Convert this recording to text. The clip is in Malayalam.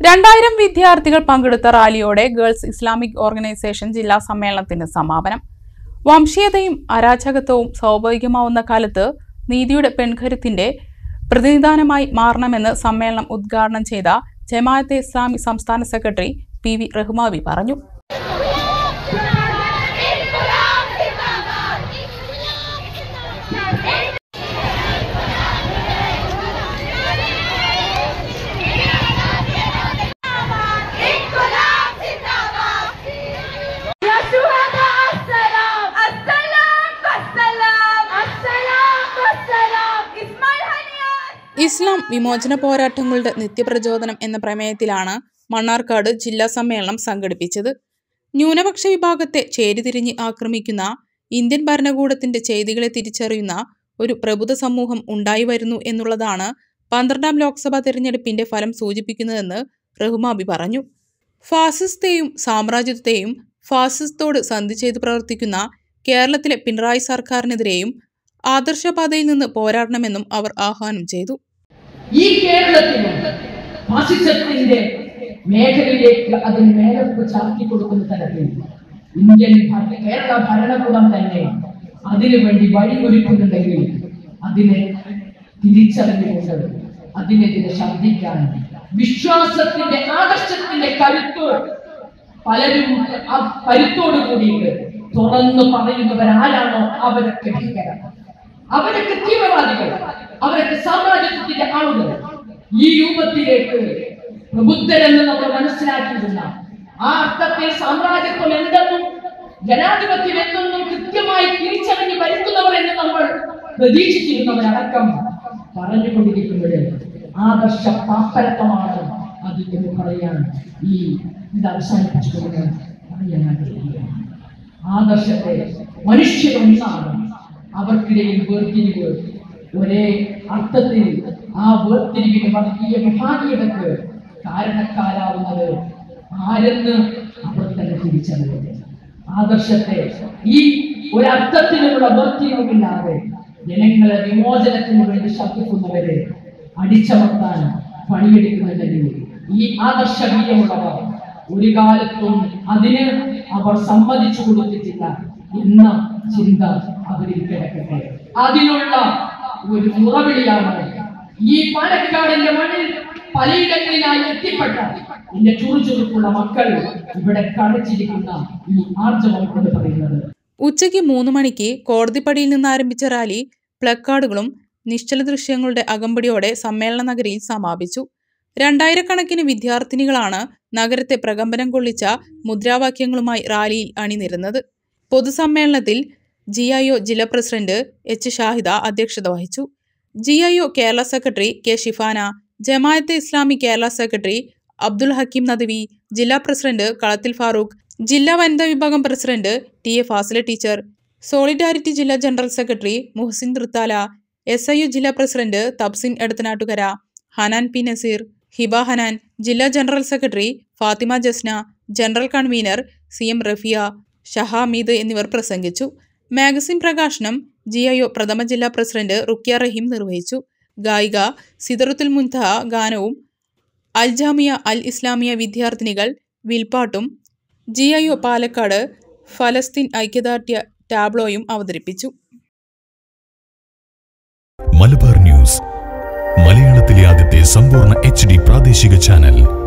രണ്ടായിരം വിദ്യാർത്ഥികൾ പങ്കെടുത്ത റാലിയോടെ ഗേൾസ് ഇസ്ലാമിക് ഓർഗനൈസേഷൻ ജില്ലാ സമ്മേളനത്തിന് സമാപനം. വംശീയതയും അരാജകത്വവും സ്വാഭാവികമാവുന്ന കാലത്ത് നീതിയുടെ പെൺകരുത്തിന്റെ പ്രതിനിധാനമായി മാറണമെന്ന് സമ്മേളനം ഉദ്ഘാടനം ചെയ്ത ജമാഅത്തെ ഇസ്ലാമി സംസ്ഥാന സെക്രട്ടറി പി വി റഹ്മാവി പറഞ്ഞു. ഇസ്ലാം വിമോചന പോരാട്ടങ്ങളുടെ നിത്യപ്രചോദനം എന്ന പ്രമേയത്തിലാണ് മണ്ണാർക്കാട് ജില്ലാ സമ്മേളനം സംഘടിപ്പിച്ചത്. ന്യൂനപക്ഷ വിഭാഗത്തെ ചേരിതിരിഞ്ഞ് ആക്രമിക്കുന്ന ഇന്ത്യൻ ഭരണകൂടത്തിന്റെ ചെയ്തികളെ തിരിച്ചറിയുന്ന ഒരു പ്രബുദ്ധ സമൂഹം ഉണ്ടായി വരുന്നു എന്നുള്ളതാണ് പന്ത്രണ്ടാം ലോക്സഭാ തെരഞ്ഞെടുപ്പിന്റെ ഫലം സൂചിപ്പിക്കുന്നതെന്ന് റഹ്മാബി പറഞ്ഞു. ഫാസിസത്തെയും സാമ്രാജ്യത്തെയും ഫാസിസ്റ്റോട് സന്ധി ചെയ്ത് പ്രവർത്തിക്കുന്ന കേരളത്തിലെ പിണറായി സർക്കാരിനെതിരെയും ആദർശപാതയിൽ നിന്ന് പോരാടണമെന്നും അവർ ആഹ്വാനം ചെയ്തു. ഈ കേരളത്തിന് ഫാസിസത്തിന്റെ മേഖലയിലേക്ക് അതിന് മേലപ്പ് ചാർത്തി കൊടുക്കുന്ന തരത്തിൽ ഇന്ത്യൻ കേരള ഭരണകൂടം തന്നെ അതിനു വേണ്ടി വഴിയൊരുക്കുന്നുണ്ടെങ്കിൽ അതിനെ തിരിച്ചറിഞ്ഞുകൊണ്ട് അതിനെതിരെ ശബ്ദിക്കാൻ വിശ്വാസത്തിന്റെ ആദർശത്തിന്റെ കരുത്ത് പലരും ആ കരുത്തോട് കൂടിയിട്ട് തുറന്നു പറയുന്നവരാരാണോ അവരൊക്കെ ഭീകരർ? അവരൊക്കെ തീവ്രവാദികൾ. അവരൊക്കെ സാമ്രാജ്യത്തിന്റെ ആളുകൾ. ഈ രൂപത്തിലേക്ക് പ്രബുദ്ധരെന്ന് നമ്മൾ മനസ്സിലാക്കിയിരുന്ന ആ അർത്ഥത്തിൽ സാമ്രാജ്യത്വം എന്തെന്നും ജനാധിപത്യം എന്തെന്നും കൃത്യമായി തിരിച്ചറിഞ്ഞ് വരുത്തുന്നവർ എന്ന് നമ്മൾ പ്രതീക്ഷിച്ചിരുന്നവരടക്കം പറഞ്ഞുകൊണ്ടിരിക്കുന്നത് ആദർശ പാപ്പരത്വമാണ് അത് എന്ന് പറയാൻ ഈ ഇത് അവസാനിപ്പിച്ചുകൊണ്ട് പറയാൻ ആദർശത്തെ മനുഷ്യരൊന്നാണ്. അവർക്കിടയിൽ വേർതിരിവ് ഒരേ അർത്ഥത്തിൽ ആ വേർതിരിവിന് വർഗീയ വിഭാഗീയതക്ക് കാരണക്കാരാവുന്നത് ആരെന്ന് അവർ തന്നെ തിരിച്ചറിയുന്നത് ആദർശത്തെ ഈ ഒരർത്ഥത്തിലുള്ള വേർതിരിവില്ലാതെ ജനങ്ങളെ വിമോചനത്തിന് വേണ്ടി ശബ്ദിക്കുന്നവരെ അടിച്ചമർത്താൻ പണിയെടുക്കുന്നതിൽ ഈ ആദർശ വീര്യമുള്ളവർ ഒരു കാലത്തും അതിന് അവർ സമ്മതിച്ചു കൊടുത്തിട്ടില്ല എന്ന ചിന്ത അവരിൽ കിടക്കട്ടെ. അതിനുള്ള ഒരു മുറവിളിയാണ് ഈ പാലക്കാടിന്റെ മണ്ണിൽ പലയിടങ്ങളിലായി എത്തിപ്പെട്ട എന്റെ ചുറുചുറുക്കുള്ള മക്കൾ ഇവിടെ കാണിച്ചിരിക്കുന്ന ഈ ആർജവം എന്ന് പറയുന്നത്. ഉച്ചയ്ക്ക് മൂന്ന് മണിക്ക് കോടതിപ്പടിയിൽ നിന്ന് ആരംഭിച്ച റാലി പ്ലക്കാർഡുകളും നിശ്ചല ദൃശ്യങ്ങളുടെ അകമ്പടിയോടെ സമ്മേളന നഗരിയിൽ സമാപിച്ചു. രണ്ടായിരക്കണക്കിന് വിദ്യാർത്ഥിനികളാണ് നഗരത്തെ പ്രകമ്പനം കൊള്ളിച്ച മുദ്രാവാക്യങ്ങളുമായി റാലിയിൽ അണിനിരുന്നത്. പൊതുസമ്മേളനത്തിൽ ജി ഐ ഒ ജില്ലാ പ്രസിഡന്റ് എച്ച് ഷാഹിദ അധ്യക്ഷത വഹിച്ചു. G I O Kerala secretary K Shifana Jamaat-e Islami Kerala secretary Abdul Hakeem Nadvi ജില്ലാ പ്രസിഡന്റ് കളത്തിൽ ഫാറൂഖ് ജില്ലാ വനിതാ വിഭാഗം president T A Fasila teacher solidarity ജില്ലാ general secretary Muhsin Thrithala S I U ജില്ലാ പ്രസിഡന്റ് തബ്സിൻ എടത്തനാട്ടുകര ഹനാൻ പി നസീർ ഹിബ ഹനാൻ ജില്ലാ general secretary Fathima Jasna general convener C M Rafiya Shahameed എന്നിവർ പ്രസംഗിച്ചു. മാഗസിൻ പ്രകാശനം ജി ഐ ഒ പ്രഥമ ജില്ലാ പ്രസിഡന്റ് റുക്കിയ റഹീം നിർവഹിച്ചു. ഗായിക സിദറുത്തുൽ മുൻതഹ ഗാനവും അൽ ജാമിയ അൽ ഇസ്ലാമിയ വിദ്യാർത്ഥിനികൾ വിൽപ്പാട്ടും ജി ഐ ഒ പാലക്കാട് ഫലസ്തീൻ ഐക്യദാർഢ്യ ടാബ്ലോയും അവതരിപ്പിച്ചു. മലബാർ ന്യൂസ് മലയാളത്തിലെ ആദ്യത്തെ സമ്പൂർണ എച്ച് പ്രാദേശിക ചാനൽ.